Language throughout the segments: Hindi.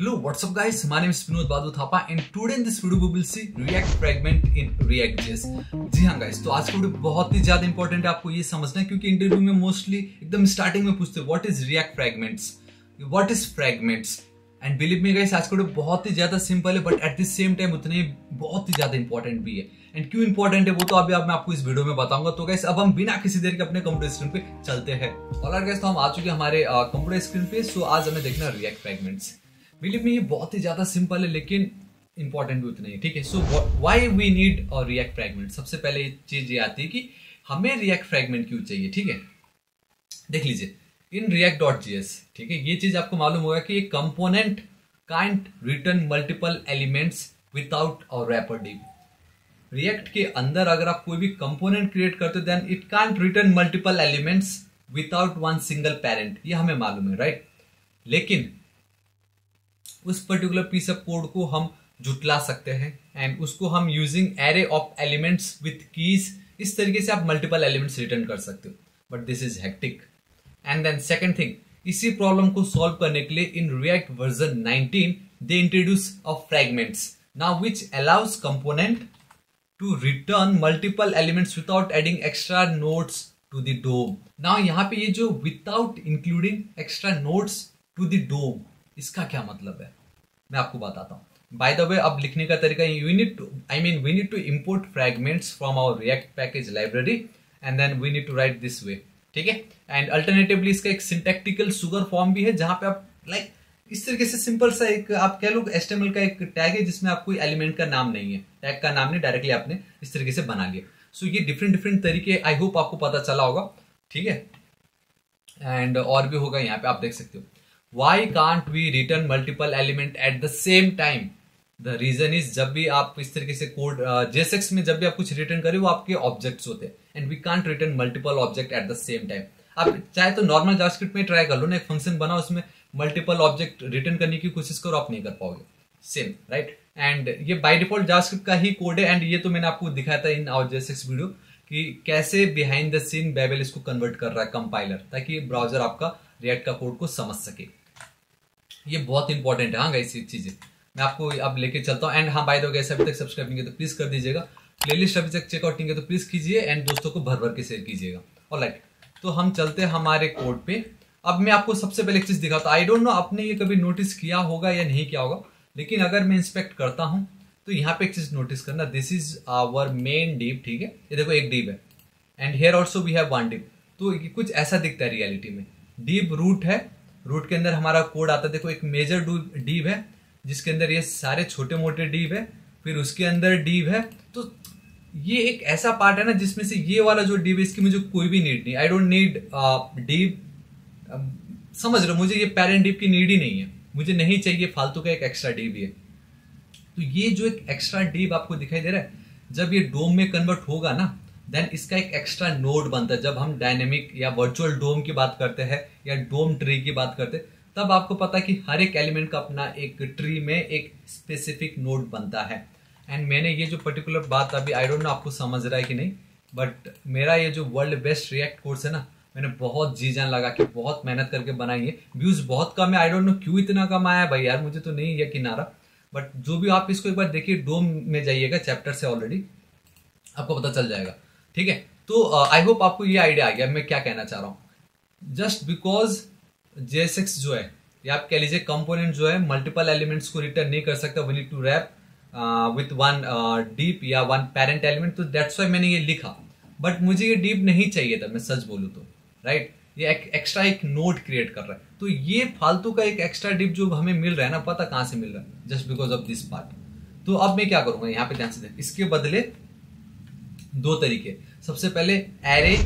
Hello, what's up guys? My name is Vinod Badu Thapa and today in this video we will see React fragment in React.js. जी हाँ गाइस तो आज का वीडियो बहुत ही ज़्यादा इंपॉर्टेंट है आपको ये समझना क्योंकि इंटरव्यू में मोस्टली एकदम स्टार्टिंग में पूछते हैं what is React fragments what is fragments and believe me guys आज का वीडियो बहुत ही ज़्यादा सिंपल है but at the same time उतने ही बहुत ही ज़्यादा इंपॉर्टेंट भी है। एंड क्यों इंपॉर्टेंट है वो तो अभी अब मैं आपको इस वीडियो में बताऊँगा। तो गाइस अब हम बिना किसी देर के अपने कंप्यूटर स्क्रीन पे चलते हैं। और गाइस तो हम आ चुके हमारे कंप्यूटर स्क्रीन पे। सो आज हमें देखना रिएक्ट फ्रैगमेंट्स बिलीव मी ये बहुत ही ज़्यादा सिंपल है, लेकिन इंपॉर्टेंट भी उतना ही ठीक है? So why we need our React fragment सबसे पहले ये चीज़ ये आती है कि हमें रिएक्ट फ्रैगमेंट क्यों चाहिए, ठीक है? देख लीजिए, इन रिएक्ट डॉट जीएस ठीक है, ये चीज़ आपको मालूम होगा कि component can't return multiple elements without our wrapper div React के अंदर अगर आप कोई भी कंपोनेंट क्रिएट करते हो then it can't return multiple elements without one single parent ये हमें मालूम है राइट लेकिन उस पर्टिकुलर पीस ऑफ़ कोड को हम जुटला सकते हैं एंड उसको हम using array of elements with keys इस तरीके से आप मल्टीपल एलिमेंट्स रिटर्न कर सकते हो। But this is hectic and then second thing इसी प्रॉब्लम को सॉल्व करने के लिए in React version 19 they introduce a fragments now which allows component to return multiple elements without adding extra nodes to the DOM now यहाँ पे ये जो without including extra nodes to the DOM इसका क्या मतलब है? मैं आपको बताता हूँ। बाय द वे अब लिखने का तरीका you need to I mean we need to import fragments from our React package library and then we need to write this way ठीक है? एंड अल्टरनेटिवली इसका एक सिंटेक्टिकल सुगर फॉर्म भी है जहाँ पे आप लाइक like, इस तरीके से सिंपल सा एक आप कह लो एस्टेमल का एक टैग है जिसमें आप कोई एलिमेंट का नाम नहीं है। टैग का नाम नहीं डायरेक्टली आपने इस तरीके से बना लिया। सो so, ये डिफरेंट डिफरेंट तरीके आई होप आपको पता चला होगा ठीक है? एंड और भी होगा यहाँ पे आप देख सकते हो। Why can't we return multiple element at the same time the reason is जब भी आप इस तरीके से कोड जेसेक्स में जब भी आप कुछ रिटर्न करें, वो आपके ऑब्जेक्ट्स होते हैं। And we can't return multiple object at the same time आप चाहे तो नॉर्मल जावास्क्रिप्ट में ट्राई कर लो ना, एक फ़ंक्शन बनाओ, उसमें मल्टीपल ऑब्जेक्ट रिटर्न करने की कोशिश करो, आप नहीं कर पाओगे। सेम राइट एंड ये बाय डिफ़ॉल्ट जावास्क्रिप्ट का ही कोड है एंड ये तो मैंने आपको दिखाया था इन आवर जेसेक्स वीडियो कि कैसे बिहाइंड द सीन बेबल इसको कन्वर्ट कर रहा है कंपाइलर ताकि ब्राउज़र आपका रिएक्ट का कोड को समझ सके। ये बहुत इंपॉर्टेंट है। हाँ गाइस ये चीज़ें। मैं आपको अब लेके चलता हूँ। एंड हाँ बाय दो गैस अभी तक सब्सक्राइब नहीं किया तो प्लीज़ कर दीजिएगा। प्लेलिस्ट अभी तक चेकआउट नहीं किया तो प्लीज़ कीजिए। एंड दोस्तों को भर भर के शेयर कीजिएगा। और राइट तो हम चलते हैं हमारे कोड पे। अब मैं आपको सबसे पहले एक चीज़ दिखाता आई डोंट नो आपने ये कभी नोटिस किया होगा या नहीं किया होगा। लेकिन अगर मैं इंस्पेक्ट करता हूँ तो यहाँ पे एक चीज़ नोटिस करना। This is our main div ठीक है? ये देखो, एक डीप है। And here also we have one div तो कुछ ऐसा दिखता है रियलिटी में। डीप रूट है। रूट के अंदर हमारा कोड आता है, देखो एक मेजर डीव है, जिसके अंदर ये सारे छोटे मोटे डीव है, फिर उसके अंदर डीव है तो ये एक ऐसा पार्ट है ना जिसमें से ये वाला जो डीव है, इसकी मुझे कोई भी नीड नहीं आई डोंट नीड डीव समझ रहे मुझे ये पेरेंट डीव की नीड ही नहीं है, मुझे नहीं चाहिए फालतू का एक एक्स्ट्रा डीव ये। तो ये जो एक एक्स्ट्रा डीव आपको दिखाई दे रहा है, जब ये डोम में कन्वर्ट होगा ना देन इसका एक एक्स्ट्रा नोड बनता है। जब हम डायनेमिक या वर्चुअल डोम की बात करते हैं या डोम ट्री की बात करते हैं, तब आपको पता है कि हर एक एलिमेंट का अपना एक ट्री में एक स्पेसिफिक नोड बनता है। एंड मैंने ये जो पर्टिकुलर बात अभी आई डोंट नो आपको समझ रहा है कि नहीं बट मेरा ये जो वर्ल्ड बेस्ट रिएक्ट कोर्स है ना, मैंने बहुत जी जान लगा के, बहुत मेहनत करके बनाई है। व्यूज़ बहुत कम है। आई डोंट नो क्यों इतना कम आया भाई यार, मुझे तो नहीं यकीन आ रहा। बट जो भी आप इसको एक बार देखिए डोम में जाइएगा चैप्टर से ऑलरेडी आपको पता चल जाएगा। ठीक है? तो आई uh, होप आपको ये आइडिया आ गया। मैं क्या कहना चाह रहा हूँ? जस्ट बिकॉज़ जेएसएक्स जो है या आप कह लीजिए कंपोनेंट जो है मल्टीपल एलिमेंट्स को रिटर्न नहीं कर सकता we need to wrap with one div या वन पेरेंट एलिमेंट तो दैट्स वाई मैंने ये लिखा। बट मुझे ये डीप नहीं चाहिए था मैं सच बोलूँ तो राइट right? ये एक, एक्स्ट्रा एक नोट क्रिएट कर रहा है। तो ये फालतू का एक एक्स्ट्रा डिप जो हमें मिल रहा है ना पता कहाँ से मिल रहा है? Just because of this part तो अब मैं क्या करूँगा? यहाँ पे ध्यान से इसके बदले दो तरीके। सबसे पहले array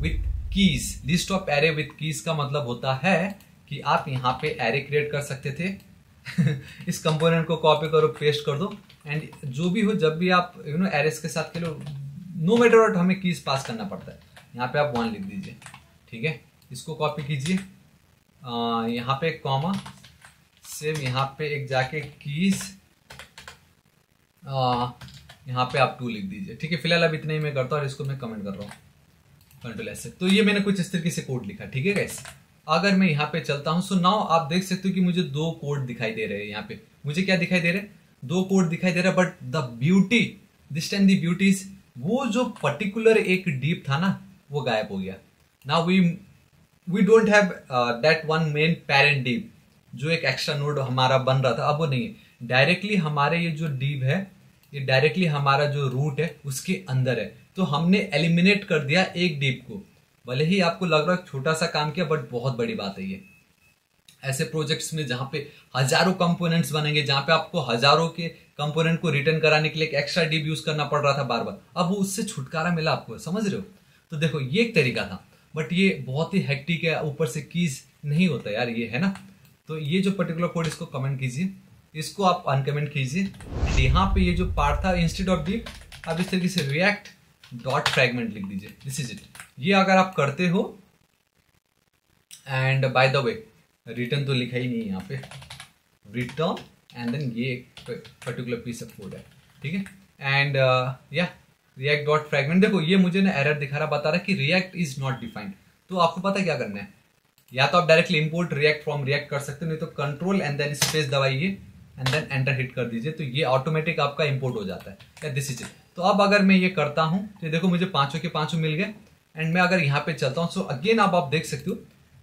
with keys list of array with keys का मतलब होता है कि आप यहाँ पे एरे क्रिएट कर सकते थे। इस कंपोनेंट को कॉपी करो पेस्ट कर दो। एंड जो भी हो, जब भी आप यू नो एरेस के साथ खेलो नो मैटर वॉट हमें कीज पास करना पड़ता है। यहाँ पे आप वन लिख दीजिए, ठीक है? इसको कॉपी कीजिए। यहाँ पे कॉमा सेम यहाँ पे एक जाके कीज यहाँ पे आप टू लिख दीजिए। ठीक है, फ़िलहाल अब इतना ही मैं करता हूँ और इसको मैं कमेंट कर रहा हूँ। कंट्रोल ऐसे तो ये मैंने कुछ इस तरीके से कोड लिखा, ठीक है गैस अगर मैं यहाँ पे चलता हूँ सो नाउ आप देख सकते हो कि मुझे दो कोड दिखाई दे रहे हैं यहाँ पे। मुझे क्या दिखाई दे रहे दो कोड दिखाई दे रहा है but the beauty this time the beauty वो जो पर्टिकुलर एक डीप था ना, वो गायब हो गया। Now we we don't have that one main parent div जो एक एक्स्ट्रा नोड हमारा बन रहा था, अब वो नहीं है। डायरेक्टली हमारे ये जो डीप है ये डायरेक्टली हमारा जो रूट है, उसके अंदर है। तो हमने एलिमिनेट कर दिया एक डीप को। भले ही आपको लग रहा है छोटा सा काम किया बट बहुत बड़ी बात है ये। ऐसे प्रोजेक्ट्स में जहाँ पे हज़ारों कंपोनेंट्स बनेंगे, जहाँ पे आपको हज़ारों के कंपोनेंट को रिटर्न कराने के लिए एक एक्स्ट्रा डीप यूज़ करना पड़ रहा था बार बार अब वो उससे छुटकारा मिला आपको, समझ रहे हो? तो देखो, ये एक तरीका था। बट ये बहुत ही हेक्टिक है, ऊपर से कीज नहीं होता यार, ये है ना? तो ये जो पर्टिकुलर कोड इसको कमेंट कीजिए। इसको आप अनकमेंट कीजिए। एंड यहाँ पे ये जो पार्ट था इंस्टेड ऑफ़ डीप आप इस तरीके से रिएक्ट डॉट फ्रेगमेंट लिख दीजिए। दिस इज़ इट ये अगर आप करते हो and by the way return तो लिखा ही नहीं है यहाँ पे। रिटर्न एंड देन ये पर्टिकुलर पीस ऑफ़ कोड है। ठीक है? एंड या रिएक्ट डॉट फ्रेगमेंट देखो, ये मुझे ना एरर दिखा रहा, बता रहा कि रिएक्ट इज़ नॉट डिफाइंड तो आपको पता है क्या करना है? या तो आप directly import React from React कर सकते हो, नहीं तो कंट्रोल एंड देन स्पेस दबाइए। एंड देन एंटर हिट कर दीजिए तो ये ऑटोमेटिक आपका इंपोर्ट हो जाता है, या दिस इज़ तो अब अगर मैं ये करता हूँ तो देखो मुझे पाँचों के पाँचों मिल गए एंड मैं अगर यहाँ पे चलता हूँ सो अगेन आप आप देख सकते हो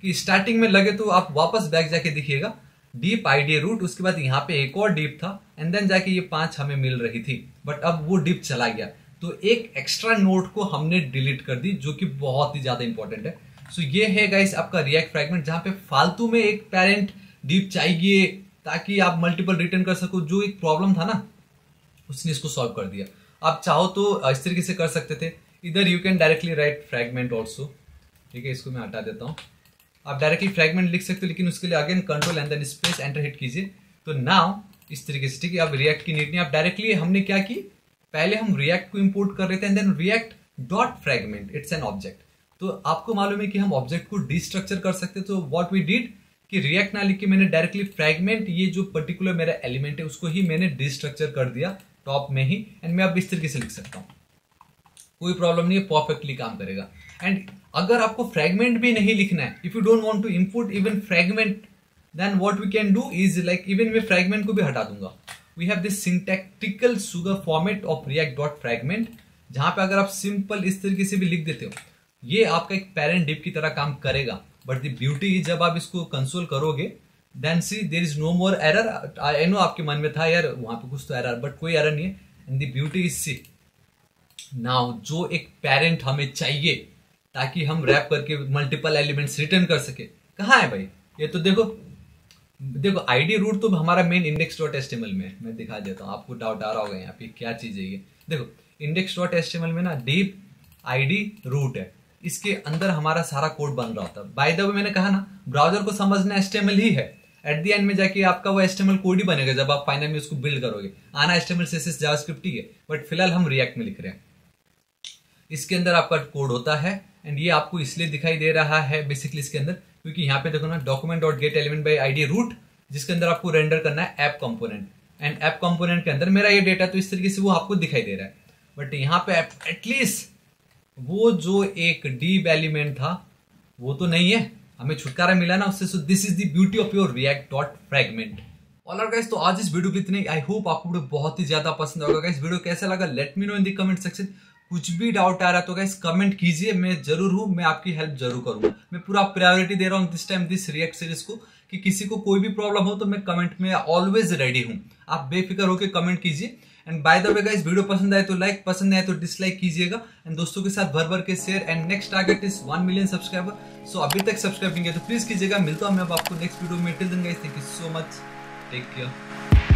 कि स्टार्टिंग में लगे तो आप वापस बैक जाके दिखिएगा डीप आईडिया रूट उसके बाद यहाँ पे एक और डीप था एंड देन जाके ये पाँच हमें मिल रही थी बट अब वो डीप चला गया। तो एक एक्स्ट्रा नोट को हमने डिलीट कर दी, जो कि बहुत ही ज़्यादा इंपॉर्टेंट है। सो so ये है गाइस आपका रिएक्ट फ्रेगमेंट जहाँ पे फालतू में एक पेरेंट डीप चाहिए ताकि आप मल्टीपल रिटर्न कर सको। जो एक प्रॉब्लम था ना, उसने इसको सॉल्व कर दिया। आप चाहो तो इस तरीके से कर सकते थे। इधर you can directly write fragment also ठीक है, इसको मैं हटा देता हूँ। आप डायरेक्टली फ्रेगमेंट लिख सकते हो, लेकिन उसके लिए again control and then space enter hit कीजिए। तो नाउ इस तरीके से, ठीक है, आप रिएक्ट की नीट नहीं आप डायरेक्टली हमने क्या की? पहले हम रिएक्ट को इम्पोर्ट कर रहे थे and then React dot fragment it's an object तो आपको मालूम है कि हम ऑब्जेक्ट को डिस्ट्रक्चर कर सकते तो व्हाट वी डिड कि रिएक्ट ना लिख के मैंने डायरेक्टली फ्रेगमेंट ये जो पर्टिकुलर मेरा एलिमेंट है, उसको ही मैंने डिस्ट्रक्चर कर दिया टॉप में ही। एंड मैं अब इस तरीके से लिख सकता हूँ। कोई प्रॉब्लम नहीं है परफेक्टली काम करेगा। एंड अगर आपको फ्रेगमेंट भी नहीं लिखना है if you don't want to input even fragment then what we can do is like even मैं फ्रेगमेंट को भी हटा दूँगा। We have this syntactical sugar format of React dot fragment जहाँ पे अगर आप सिंपल इस तरीके से भी लिख देते हो, ये आपका एक पेरेंट डिप की तरह काम करेगा। बट द ब्यूटी जब आप इसको कंसोल करोगे then see there is no more error I know आपके मन में था, यार, वहाँ पे कुछ तो एरर बट कोई एरर नहीं है। And the beauty is see now जो एक पेरेंट हमें चाहिए, ताकि हम रैप करके मल्टीपल एलिमेंट्स रिटर्न कर सके, कहाँ है भाई? ये तो देखो देखो आईडी रूट तो हमारा मेन इंडेक्स डॉट एस्टेमल में मैं दिखा देता हूँ, आपको डाउट आ रहा होगा यहाँ पे, क्या चीज़ है ये? देखो इंडेक्स डॉट एस्टेमल में ना डीप आईडी रूट है। इसके अंदर हमारा सारा कोड बन रहा होता है। बाय द वे मैंने कहा ना ब्राउज़र को समझना एस्टेमल ही है। एट दी एंड में जाके आपका वो एस्टेमल कोड ही बनेगा, जब आप फाइनल में उसको बिल्ड करोगे। आना एस्टेमल से जावास्क्रिप्ट ही है बट फ़िलहाल हम रिएक्ट में लिख रहे हैं। इसके अंदर आपका कोड होता है एंड ये आपको इसलिए दिखाई दे रहा है बेसिकली इसके अंदर, क्योंकि यहाँ पे देखो ना document dot get element by ID root जिसके अंदर आपको रेंडर करना है app component and app component के अंदर मेरा ये डेटा तो इस तरीके से वो आपको दिखाई दे रहा है। बट यहाँ पे एटलीस्ट वो जो एक डीप एलिमेंट था, वो तो नहीं है। हमें छुटकारा मिला ना उससे so this is the beauty of your React dot fragment all guys तो आज इस वीडियो की इतनी आई होप आपको वीडियो बहुत ही ज़्यादा पसंद होगा। गाइस वीडियो कैसा लगा let me know in the comment section कुछ भी डाउट आ रहा है तो गाइस कमेंट कीजिए, मैं ज़रूर हूँ, मैं आपकी हेल्प ज़रूर करूँगा। मैं पूरा प्रायोरिटी दे रहा हूँ this time this React series को, कि किसी को कोई भी प्रॉब्लम हो तो मैं कमेंट में ऑलवेज रेडी हूँ। आप बेफिक्र होकर कमेंट कीजिए। And by the way guys video पसंद आए तो लाइक पसंद आए तो डिसलाइक कीजिएगा। एंड दोस्तों के साथ भर भर के share and next target is one million subscriber so अभी तक सब्सक्राइब नहीं किया तो प्लीज़ कीजिएगा। मिलता हूँ मैं आपको नेक्स्ट वीडियो में। Till then guys thank you so much take care